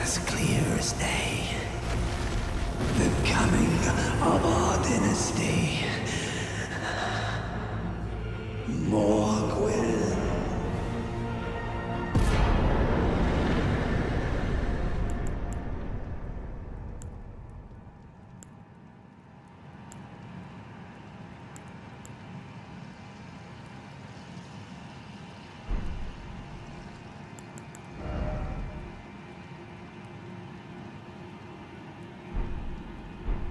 as clear as day. The coming of our dynasty. More